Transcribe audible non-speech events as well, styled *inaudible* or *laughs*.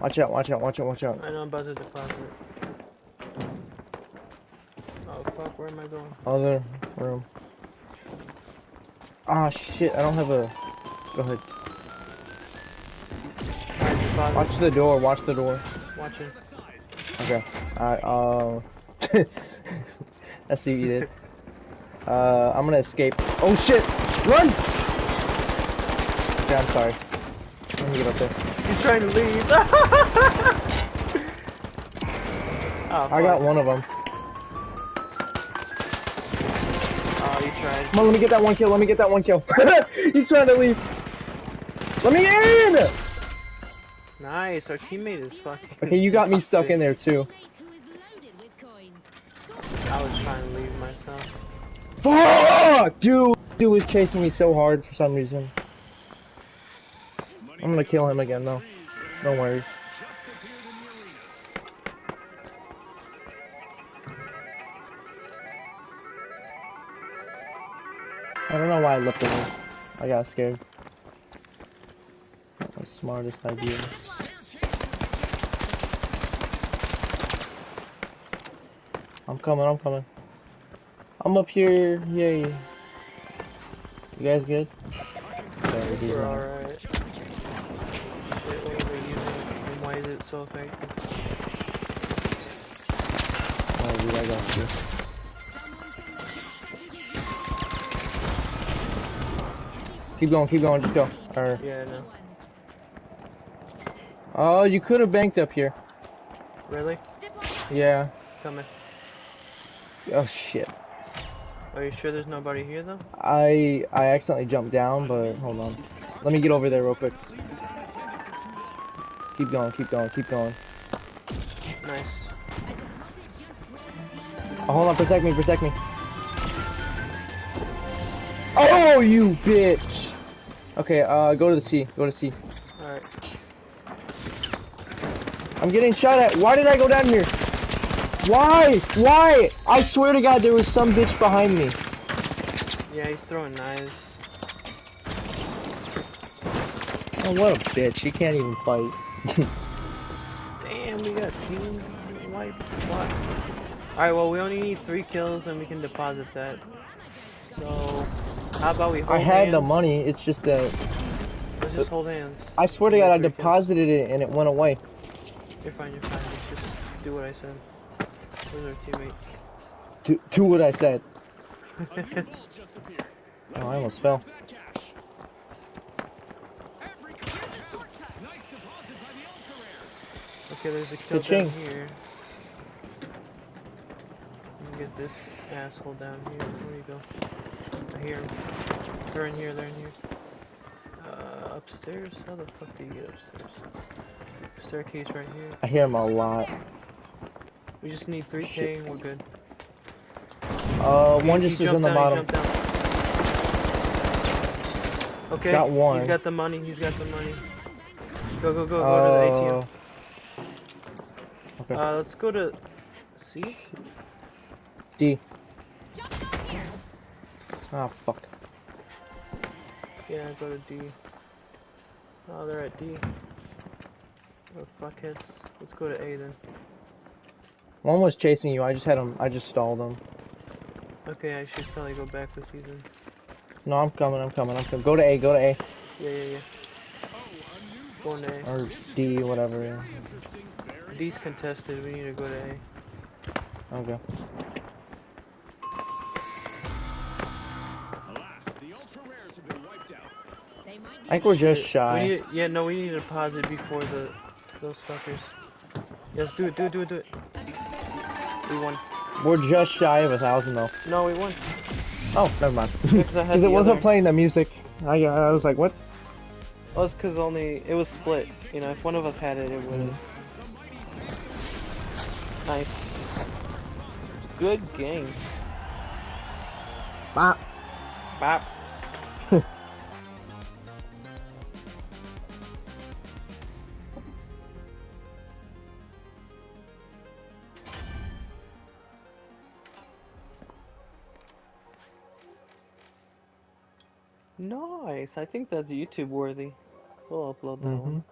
Watch out, watch out, watch out, watch out. I know I'm about to deposit. Oh fuck, where am I going? Other room. Ah shit, I don't have a. Go ahead. Deposit. Watch the door, watch the door. Watch it. Okay. Alright, um. I see what you did. Uh, I'm gonna escape. Oh shit! Run! Yeah, I'm sorry. Let me get up there. He's trying to leave. *laughs* oh, I got one of them. Oh. Come on, let me get that one kill. Let me get that one kill. *laughs* He's trying to leave. Let me in! Nice, our teammate is fucking. Okay, you got me stuck in there too. I was trying to leave myself. Fuck! Dude, dude was chasing me so hard for some reason. I'm gonna kill him again though. Don't worry. I don't know why I left him. I got scared. It's not the smartest idea. I'm coming, I'm coming. I'm up here, yay. You guys good? We're alright. Shit, what are we using? And why is it so effective? Oh, dude, I got you. Keep going, keep going, just go. Or, Yeah, no. oh, you could have banked up here. Really? Yeah. Coming. Oh shit. Are you sure there's nobody here though? I I accidentally jumped down, but hold on. Let me get over there real quick. Keep going, keep going, keep going. Nice. Oh, hold on, protect me, protect me. Oh, you bitch! Okay, uh, go to the sea, go to sea. Alright. I'm getting shot at. Why did I go down here? Why? Why? I swear to God, there was some bitch behind me. Yeah, he's throwing knives. Oh, what a bitch. He can't even fight. Damn, we got team wipe. What? Alright, well, we only need three kills and we can deposit that. So, how about we hold I had the money, it's just that... Let's just hold hands. I swear to God, I three kills. deposited it and it went away. You're fine, you're fine. Let's just do what I said. Where's our teammate? To, to what I said. *laughs* Oh, I almost fell. Okay, there's a kill Ka-ching. down here. Get this asshole down here. Where you go? I hear him. They're in here, they're in here. Uh, upstairs? How the fuck do you get upstairs? Staircase right here. I hear him a lot. We just need 3k Shit. and we're good. Uh, He- one just is jumped on the down, bottom. Okay, Got one. he's got the money, he's got the money. Go, go, go, go to the ATM. Uh, Okay. Uh, let's go to... C? D. Ah, fuck. Yeah, go to D. Oh, they're at D. Oh, fuckheads. Let's go to A then. One was chasing you. I just had him. I just stalled him. Okay, I should probably go back with you then. No, I'm coming. I'm coming. I'm coming. Go to A. Go to A. Yeah, yeah, yeah. Going to A. Or D, whatever. Yeah. D's contested, we need to go to A. Okay. Alas, the ultra rares have been wiped out. I think we're just shy. We need, yeah, no, we need to deposit before the those fuckers. Yes, do it, do it, do it, do it. We won. We're just shy of a thousand though. No, we won. Oh, never mind. Because I had *laughs* Because the it wasn't other- playing the music. I I was like, what? Well, it's because only it was split. You know, if one of us had it, it would have. Mm-hmm. Nice. Good game. Ah. Bop. *laughs* Nice. I think that's YouTube worthy. We'll upload that Mhm. one.